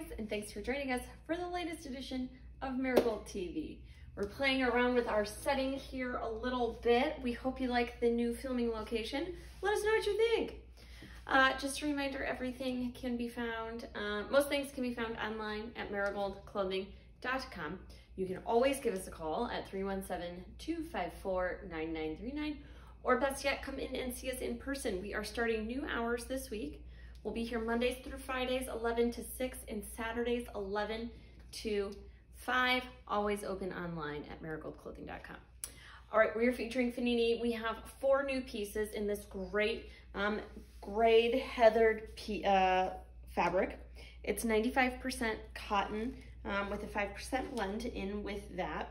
guys, and thanks for joining us for the latest edition of Marigold TV. We're playing around with our setting here a little bit. We hope you like the new filming location. Let us know what you think. Uh, just a reminder, everything can be found, uh, most things can be found online at marigoldclothing.com. You can always give us a call at 317-254-9939, or best yet, come in and see us in person. We are starting new hours this week. We'll be here Mondays through Fridays, 11 to 6, and Saturdays, 11 to 5, always open online at marigoldclothing.com. All right, we're featuring Fenini. We have four new pieces in this great um, heathered uh, fabric. It's 95% cotton um, with a 5% blend in with that.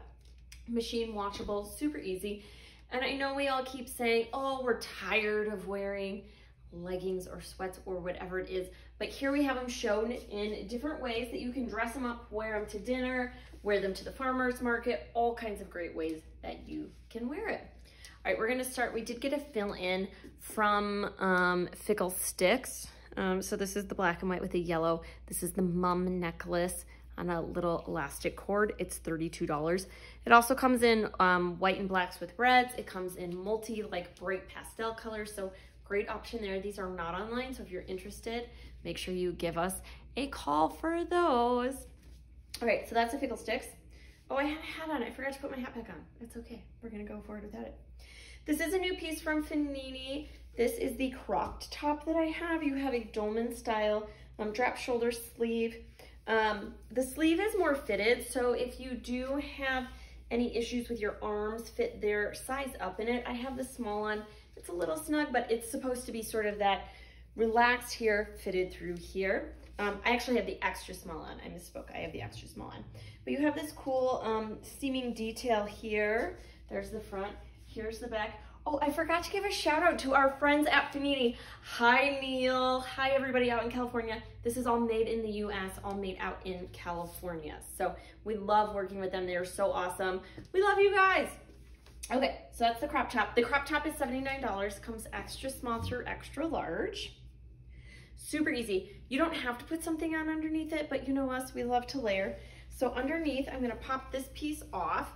Machine washable, super easy. And I know we all keep saying, oh, we're tired of wearing leggings or sweats or whatever it is. But here we have them shown in different ways that you can dress them up, wear them to dinner, wear them to the farmer's market, all kinds of great ways that you can wear it. All right, we're gonna start, we did get a fill in from um, Fickle Sticks. Um, so this is the black and white with the yellow. This is the mum necklace on a little elastic cord. It's $32. It also comes in um, white and blacks with reds. It comes in multi like bright pastel colors. So great option there. These are not online, so if you're interested, make sure you give us a call for those. All right, so that's the Fickle Sticks. Oh, I had a hat on. I forgot to put my hat back on. It's okay. We're going to go forward without it. This is a new piece from Fenini. This is the cropped top that I have. You have a dolman style um, drop shoulder sleeve. Um, the sleeve is more fitted, so if you do have any issues with your arms, fit their size up in it. I have the small one. It's a little snug, but it's supposed to be sort of that relaxed here, fitted through here. Um, I actually have the extra small on. I misspoke. I have the extra small on. But you have this cool um, seaming detail here. There's the front. Here's the back. Oh, I forgot to give a shout out to our friends at Fenini. Hi, Neil. Hi, everybody out in California. This is all made in the U.S., all made out in California. So we love working with them. They are so awesome. We love you guys. Okay, so that's the crop top. The crop top is $79, comes extra small through extra large. Super easy. You don't have to put something on underneath it, but you know us, we love to layer. So underneath, I'm gonna pop this piece off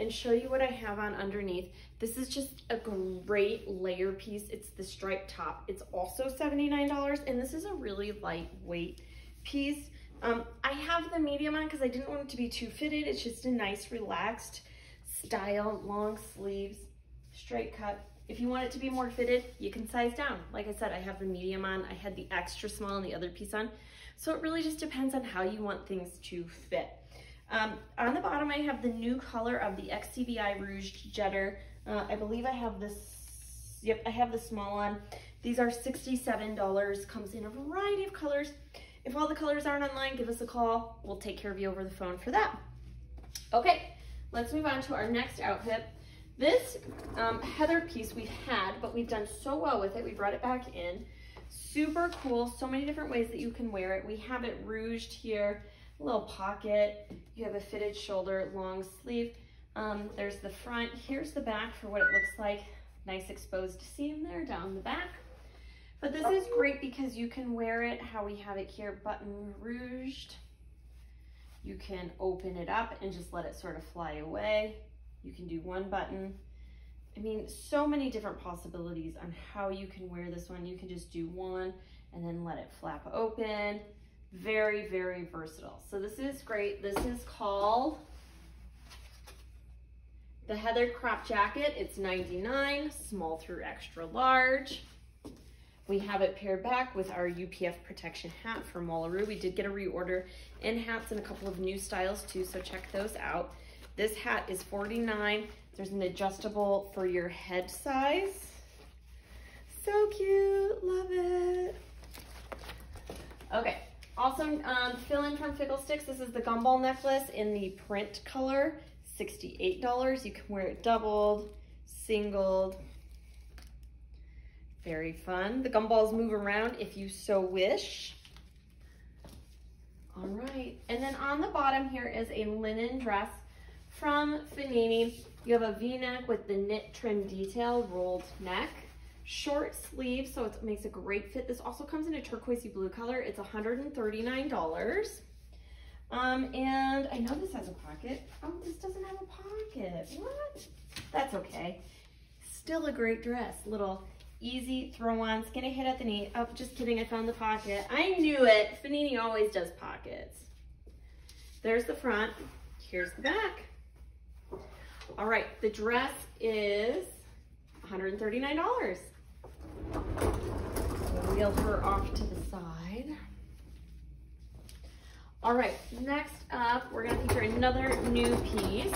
and show you what I have on underneath. This is just a great layer piece. It's the striped top. It's also $79, and this is a really lightweight piece. Um, I have the medium on because I didn't want it to be too fitted. It's just a nice, relaxed style, long sleeves, straight cut. If you want it to be more fitted, you can size down. Like I said, I have the medium on. I had the extra small and the other piece on. So it really just depends on how you want things to fit. Um, on the bottom, I have the new color of the XCVI Rouge Jetter. Uh, I believe I have this, yep, I have the small one. These are $67, comes in a variety of colors. If all the colors aren't online, give us a call. We'll take care of you over the phone for that. Okay, Let's move on to our next outfit. This um, heather piece we've had, but we've done so well with it. We brought it back in. Super cool. So many different ways that you can wear it. We have it rouged here, little pocket. You have a fitted shoulder, long sleeve. Um, there's the front. Here's the back for what it looks like. Nice exposed seam there down the back. But this is great because you can wear it how we have it here, button rouged. You can open it up and just let it sort of fly away. You can do one button. I mean, so many different possibilities on how you can wear this one. You can just do one and then let it flap open. Very, very versatile. So this is great. This is called the Heather Crop Jacket. It's 99, small through extra large. We have it paired back with our UPF protection hat from Wallaroo. We did get a reorder in hats and a couple of new styles too, so check those out. This hat is 49. There's an adjustable for your head size. So cute, love it. Okay, also um, fill in from Fickle Sticks. This is the gumball necklace in the print color, $68. You can wear it doubled, singled, very fun. The gumballs move around if you so wish. All right, and then on the bottom here is a linen dress from Fenini. You have a V-neck with the knit trim detail, rolled neck, short sleeve, so it makes a great fit. This also comes in a turquoisey blue color. It's $139. Um, and I know this has a pocket. Oh, this doesn't have a pocket. What? That's okay. Still a great dress. Little easy throw on. It's gonna hit at the knee. Oh, just kidding, I found the pocket. I knew it. Fenini always does pockets. There's the front. Here's the back. All right, the dress is $139. Her off to the side. All right, next up, we're gonna feature another new piece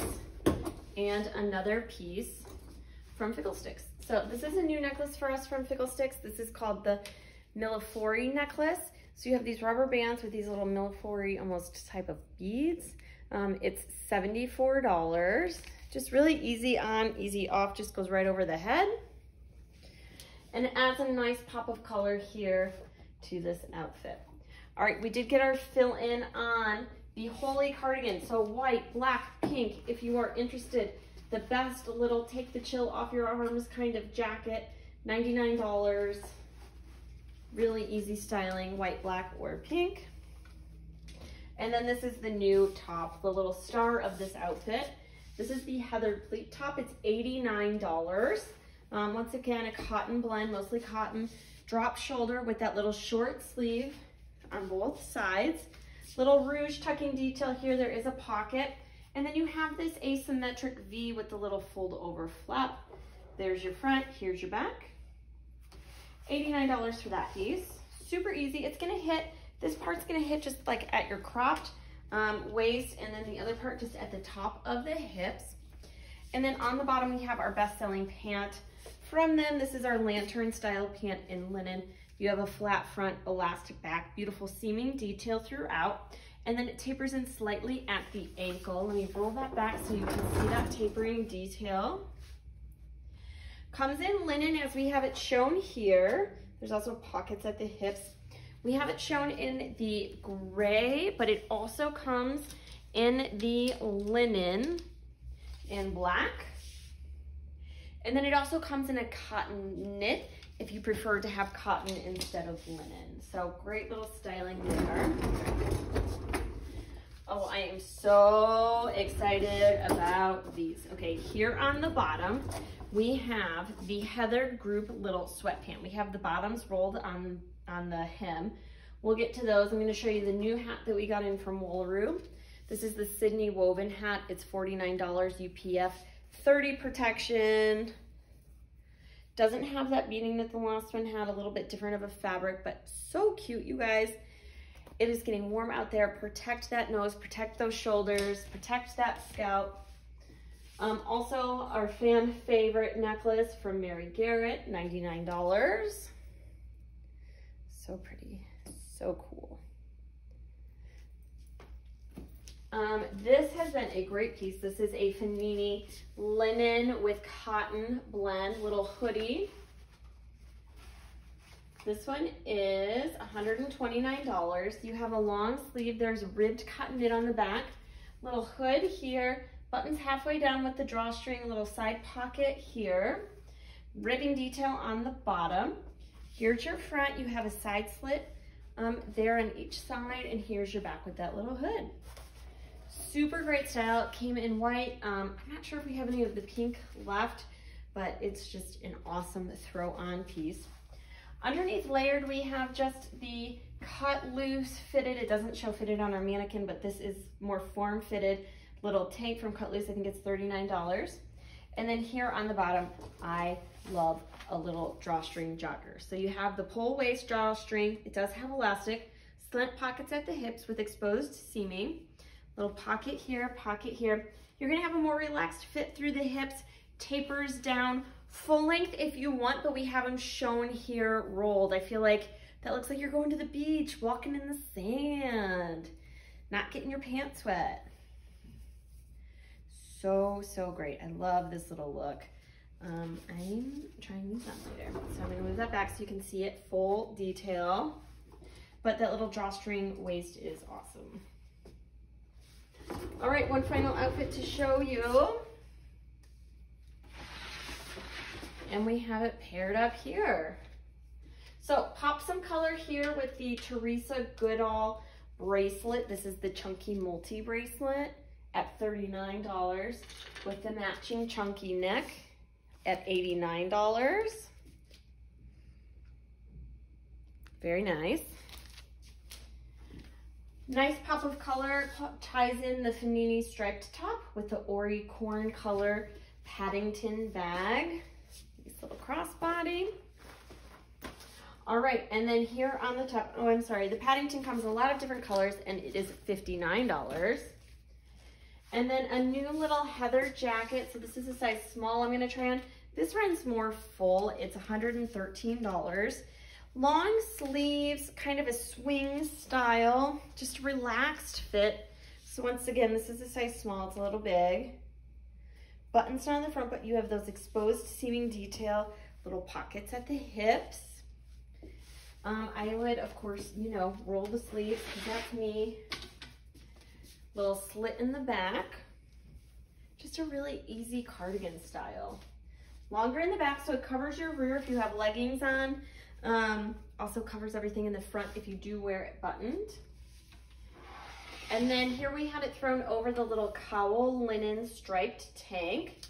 and another piece from Fickle Sticks. So this is a new necklace for us from Fickle Sticks. This is called the Millefiori necklace. So you have these rubber bands with these little Millefiori almost type of beads. Um, it's $74. Just really easy on, easy off, just goes right over the head. And it adds a nice pop of color here to this outfit. All right, we did get our fill in on the Holy cardigan. So white, black, pink, if you are interested. The best little take the chill off your arms kind of jacket, $99. Really easy styling, white, black, or pink. And then this is the new top, the little star of this outfit. This is the Heather pleat top. It's $89. Um, once again, a cotton blend, mostly cotton. Drop shoulder with that little short sleeve on both sides. Little rouge tucking detail here. There is a pocket. And then you have this asymmetric V with the little fold over flap. There's your front, here's your back. $89 for that piece. Super easy. It's gonna hit, this part's gonna hit just like at your cropped um, waist and then the other part just at the top of the hips. And then on the bottom, we have our best-selling pant from them. This is our lantern style pant in linen. You have a flat front, elastic back, beautiful seaming detail throughout. And then it tapers in slightly at the ankle. Let me roll that back so you can see that tapering detail. Comes in linen as we have it shown here. There's also pockets at the hips. We have it shown in the gray, but it also comes in the linen in black. And then it also comes in a cotton knit if you prefer to have cotton instead of linen. So great little styling there. Oh, I am so excited about these. Okay, here on the bottom, we have the Heather Group Little Sweatpant. We have the bottoms rolled on on the hem. We'll get to those. I'm gonna show you the new hat that we got in from Wallaroo. This is the Sydney woven hat. It's $49 UPF, 30 protection. Doesn't have that beading that the last one had, a little bit different of a fabric, but so cute, you guys. It is getting warm out there. Protect that nose, protect those shoulders, protect that scalp. Um, also, our fan favorite necklace from Mary Garrett, $99. So pretty, so cool. Um, this has been a great piece. This is a Fenini linen with cotton blend, little hoodie. This one is $129. You have a long sleeve. There's ribbed cotton knit on the back. Little hood here. Buttons halfway down with the drawstring. Little side pocket here. Ribbing detail on the bottom. Here's your front. You have a side slit um, there on each side, and here's your back with that little hood. Super great style. Came in white. Um, I'm not sure if we have any of the pink left, but it's just an awesome throw on piece. Underneath layered, we have just the cut loose fitted. It doesn't show fitted on our mannequin, but this is more form fitted little tank from Cut Loose. I think it's $39. And then here on the bottom, I love a little drawstring jogger. So you have the pull waist drawstring. It does have elastic, slant pockets at the hips with exposed seaming, little pocket here, pocket here. You're gonna have a more relaxed fit through the hips, tapers down, full length if you want, but we have them shown here rolled. I feel like that looks like you're going to the beach, walking in the sand, not getting your pants wet. So, so great. I love this little look. Um, I'm trying to move that later. So I'm gonna move that back so you can see it full detail. But that little drawstring waist is awesome. All right, one final outfit to show you. And we have it paired up here. So pop some color here with the Teresa Goodall bracelet. This is the chunky multi bracelet at $39 with the matching chunky neck at $89. Very nice. Nice pop of color ties in the Fenini striped top with the Ori corn color Paddington bag. Nice little crossbody. All right, and then here on the top, oh, I'm sorry, the Paddington comes in a lot of different colors and it is $59. And then a new little Heather jacket. So this is a size small I'm gonna try on. This runs more full, it's $113. Long sleeves, kind of a swing style, just relaxed fit. So once again, this is a size small, it's a little big. Buttons on the front, but you have those exposed seaming detail, little pockets at the hips. Um, I would, of course, you know, roll the sleeves, because that's me. Little slit in the back. Just a really easy cardigan style. Longer in the back, so it covers your rear if you have leggings on. Um, also covers everything in the front if you do wear it buttoned. And then here we had it thrown over the little cowl linen striped tank.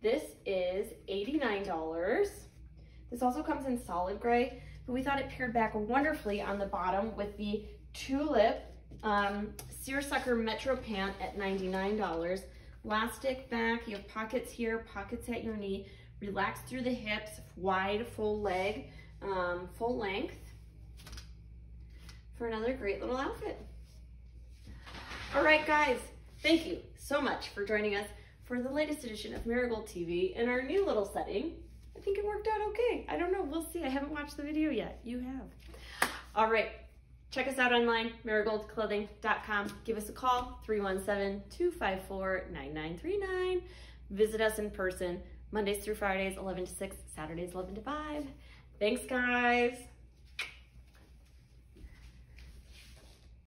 This is $89. This also comes in solid gray, but we thought it paired back wonderfully on the bottom with the tulip um, seersucker metro pant at $99. Elastic back, you have pockets here, pockets at your knee, relaxed through the hips, wide full leg um, full length for another great little outfit. All right, guys, thank you so much for joining us for the latest edition of Marigold TV in our new little setting. I think it worked out okay. I don't know, we'll see. I haven't watched the video yet. You have. All right, check us out online, marigoldclothing.com. Give us a call, 317-254-9939. Visit us in person, Mondays through Fridays, 11 to 6, Saturdays, 11 to 5. Thanks, guys.